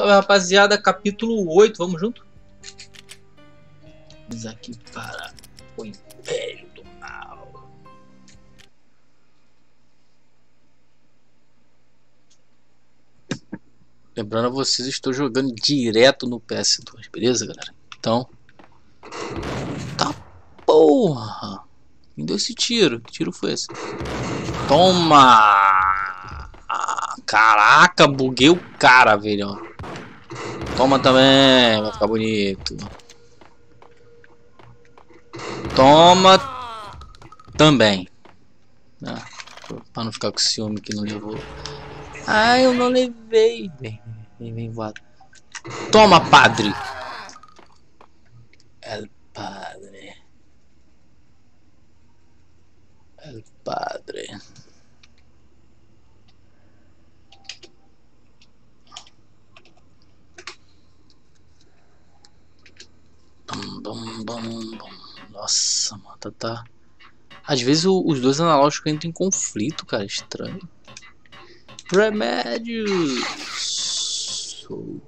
Salve rapaziada, capítulo 8, vamos junto? Vamos aqui para o Império do Mal. Lembrando a vocês, estou jogando direto no PS2, beleza galera? Então... Tá porra! Me deu esse tiro, que tiro foi esse? Toma! Caraca, buguei o cara, velho. Toma também, vai ficar bonito. Toma também. Ah, pra não ficar com ciúme que não levou. Ah, eu não levei. Vem, vem, vem voado. Toma, padre. El padre. El padre. Bum, bum, bum. Nossa, mano, tá, tá. Às vezes o, os dois analógicos entram em conflito, cara. Estranho. Remédios. So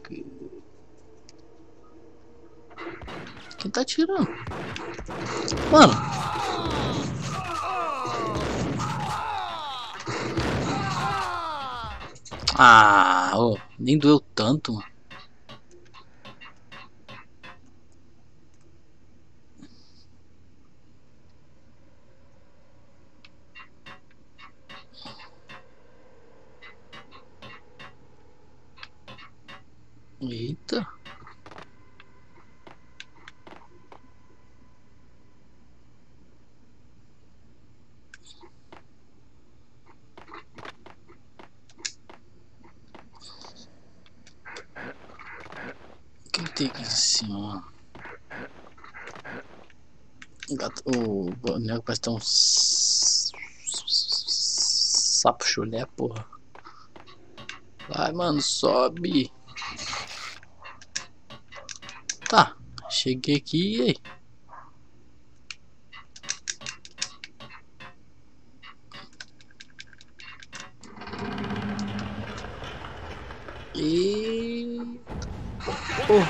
Quem tá atirando? Mano. Ah, oh, nem doeu tanto, mano. Eita. O que tem cima? O gato, o boneco parece ter um sapo chulé, porra. Vai, mano, sobe. Tá, cheguei aqui e aí? E... Oh.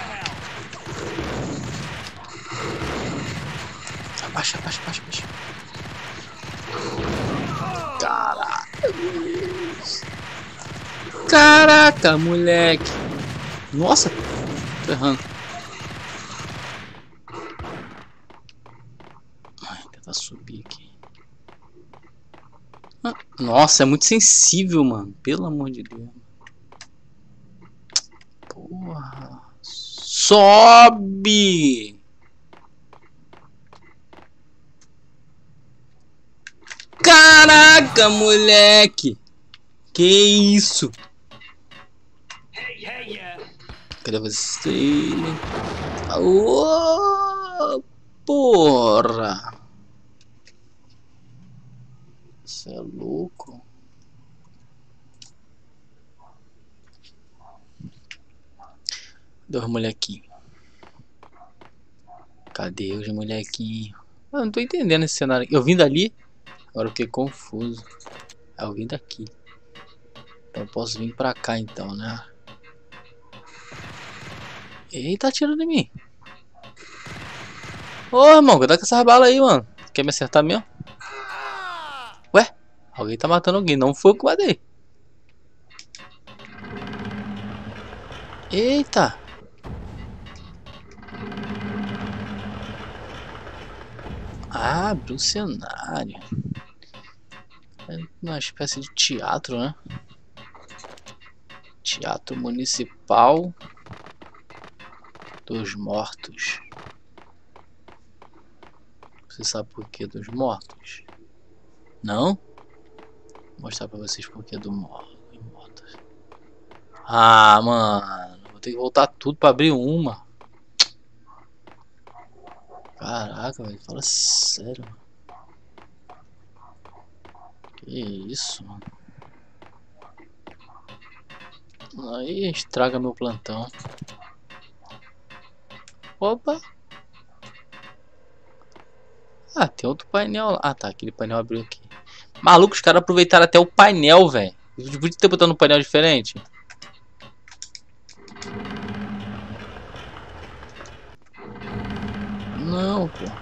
Abaixa, abaixa, abaixa, abaixa. Caraca. Caraca, moleque. Nossa, tô errando. Ai, tentar subir aqui. Ah, nossa, é muito sensível, mano. Pelo amor de Deus. Porra. Sobe! Caraca, moleque! Que isso? Cadê você? Oh, porra! Você é louco? Dois molequinhos. Cadê os molequinhos? Eu não tô entendendo esse cenário. Eu vim dali? Agora eu fiquei confuso. Eu vim daqui. Então eu posso vir pra cá então, né? Eita, atirando em mim. Ô, irmão, cuidado com essas balas aí, mano. Quer me acertar mesmo? Ué? Alguém tá matando alguém. Não foi o que matei. Eita. Ah, abre um cenário. É uma espécie de teatro, né? Teatro Municipal dos Mortos. Você sabe por que dos mortos? Não? Mostrar pra vocês por que do mortos. Ah, mano. Vou ter que voltar tudo pra abrir uma. Caraca, velho. Fala sério. Que isso, mano. Aí estraga meu plantão. Opa! Ah, tem outro painel lá. Ah, tá. Aquele painel abriu aqui. Maluco, os caras aproveitaram até o painel, velho. Podia ter botado um painel diferente. Não, pô.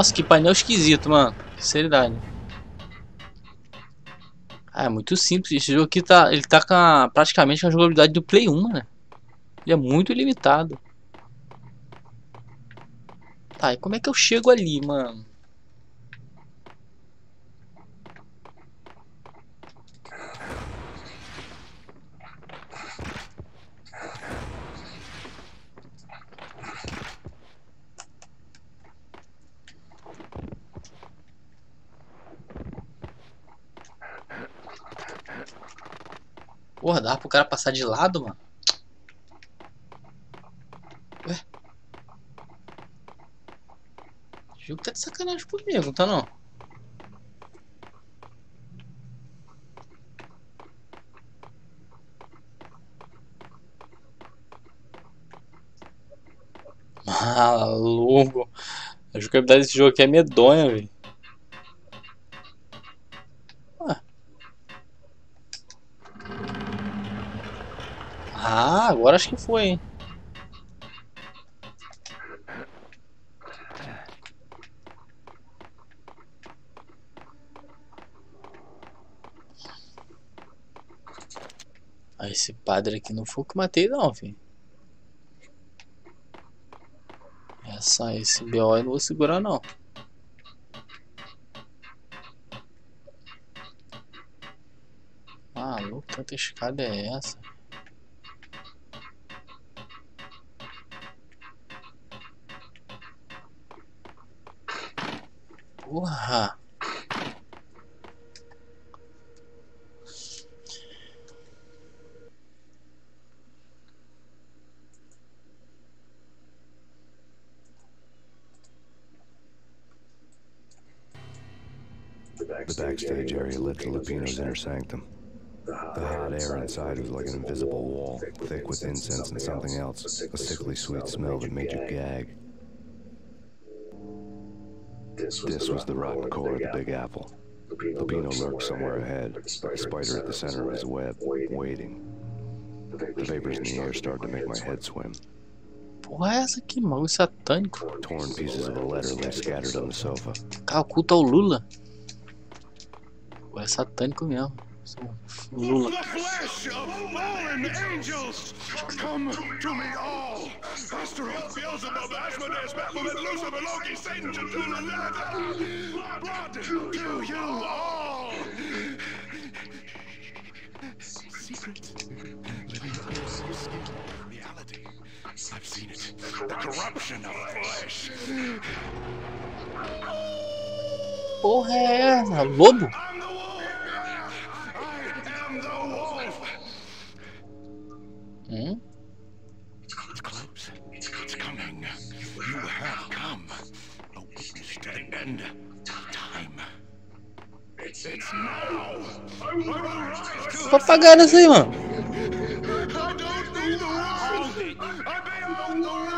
Nossa, que painel esquisito, mano. Sinceridade. Ah, é muito simples. Esse jogo aqui tá, ele tá com a, praticamente com a jogabilidade do Play 1, né? Ele é muito limitado. Tá, e como é que eu chego ali, mano? Porra, dava pro cara passar de lado, mano. Ué? O jogo tá de sacanagem comigo, não tá não? Maluco. A jogabilidade desse jogo aqui é medonha, velho. Agora acho que foi, hein? Ah, esse padre aqui não foi o que matei não, filho. Essa, esse BO eu não vou segurar não. Maluco, tanta escada é essa? Porra! Uh-huh. The backstage area led to Lupino's inner sanctum. The hot air inside was like an invisible wall, thick with incense and something else, a sickly sweet smell that made you gag. This was the rotten core of the Big Apple. Lupino lurked somewhere ahead, a spider at the center of his web, waiting. The vapors in the air started to make my head swim. Porra, é essa aqui, maluco satânico. Torn pieces of a letter lay scattered on the sofa. Cara, oculta o Lula. Pô, é satânico mesmo. Lula. The flesh of fallen angels, come to me all. Astaroth, Beelzebub, Asmodeus, Baphomet, Lucifer, Loki, Satan, Cthulhu, Lilith. Blood to you all. Secret. Living under some skin. Reality. I've seen it. The corruption of flesh. Porra é essa? Lobo? I'm the wolf. I am the wolf. Hum? End time. It's, it's now. Papagaio aí, mano. I don't need the world. I the world.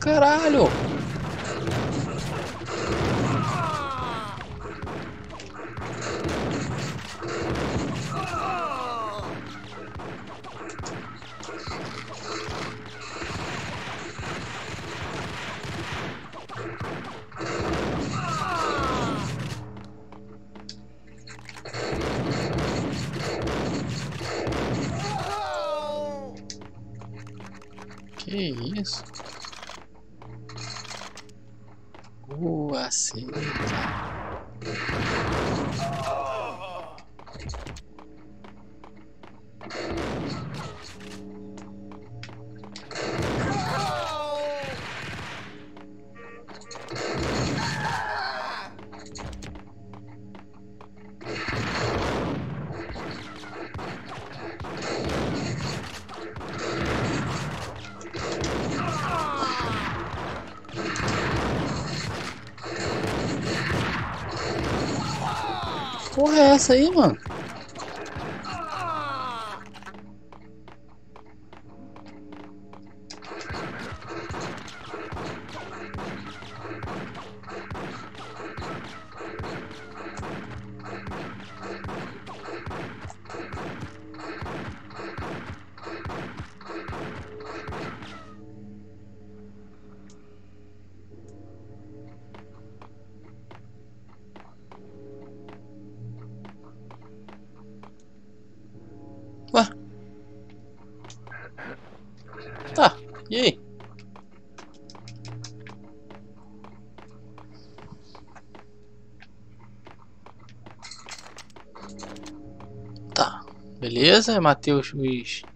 Caralho. Que essa aí, mano? Tá, e aí? Tá, beleza, matei os, os...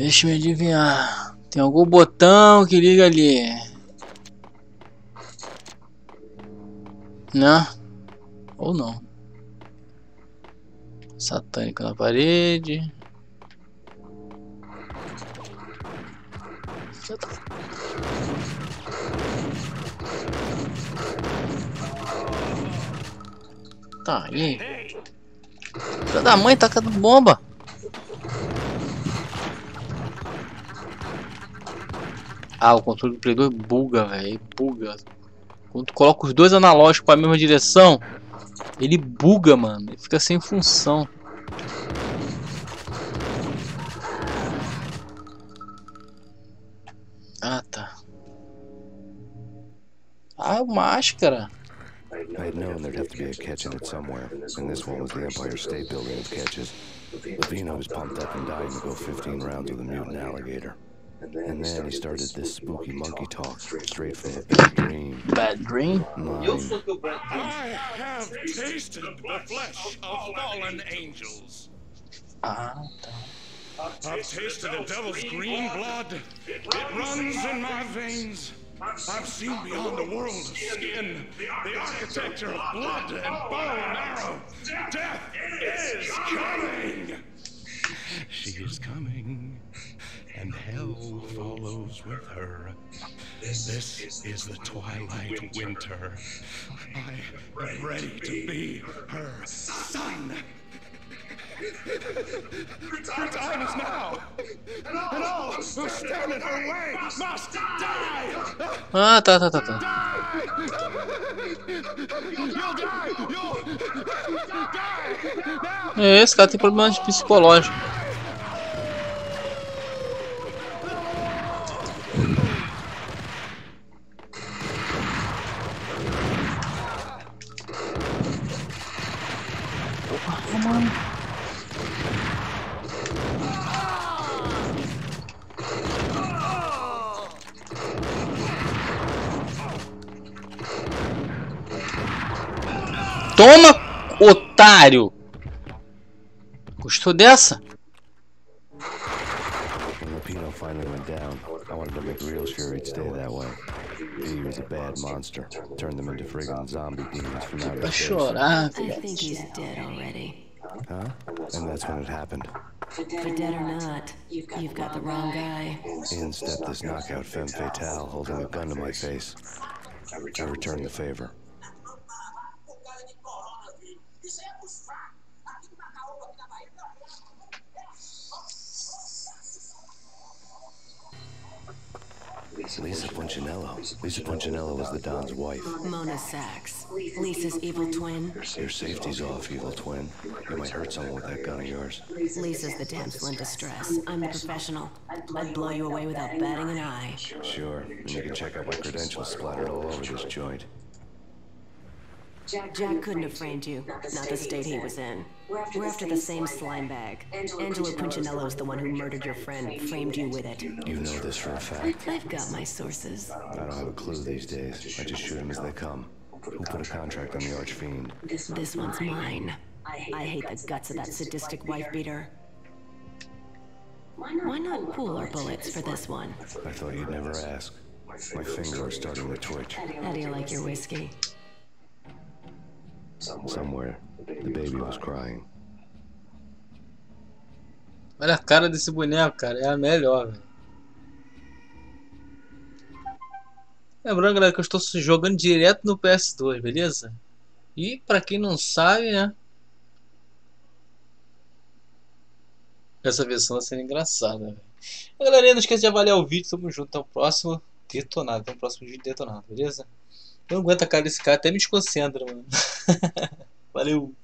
Deixa eu adivinhar. Tem algum botão que liga ali. Não? Ou não? Satânico na parede. Tá, e aí? Filha da mãe tacando bomba. Ah, o controle do Play 2 buga, velho. Buga. Quando tu coloca os dois analógicos para a mesma direção, ele buga, mano. Ele fica sem função. Ah, tá. Ah, máscara. I had known there'd have to be a catch in it somewhere, and this one was the Empire State Building of catches. Levino was pumped up and dying to go 15 rounds with a mutant alligator. And then he started this spooky monkey talk, straight from a bad dream. Bad dream? Mine. I have tasted the flesh of fallen angels. Ah, tá. I've tasted the devil's green blood. It runs in my veins. I've seen beyond the world of skin, the architecture of blood and bow and arrow. Death is coming! She is coming, and hell follows with her. This is the twilight winter. I am ready to be her son. Her time is now, and all who stand in her way must die. Ah, tá, tá, tá, tá. You'll die. You'll die now. É, esse cara tem problemas psicológicos. Otário! Gostou dessa? Lupino finally went down, I wanted to make real sure he'd stay that way. He was a bad monster. Turned them into friggin' zombie demons from outer Vai space. chorar, I filha. think he's dead already. Huh? And that's when it happened. For dead or not, you've got the wrong guy. In stepped this knockout femme fatale holding a gun to my face. I returned the favor. Lisa Punchinello. Lisa Punchinello was the Don's wife. Mona Sachs, Lisa's evil twin. Your safety's off, evil twin. You might hurt someone with that gun of yours. Lisa's the damsel in distress. I'm the professional. I'd blow you away without batting an eye. Sure, and you can check out my credentials splattered all over this joint. Jack couldn't have framed you, not the state he was in. We're after the same slime bag. Angelo Punchinello's the one who murdered your friend, framed you with it. You know this for a fact. I've got my sources. I don't have a clue these days. I just shoot them as they come. Who put a contract on the Archfiend? This one's mine. I hate the guts of that sadistic wife beater. Why not pool our bullets for this one? I thought you'd never ask. My finger is starting to twitch. How do you like your whiskey? Somewhere, the baby was crying. Olha a cara desse boneco, cara. É a melhor, velho. Lembrando, galera, que eu estou jogando direto no PS2, beleza? E pra quem não sabe, né? Essa versão vai sendo engraçada, velho. Galerinha, não esqueça de avaliar o vídeo. Tamo junto. Até o próximo detonado. Até o próximo vídeo detonado, beleza? Eu não aguento a cara desse cara, até me desconcentra, mano. Valeu.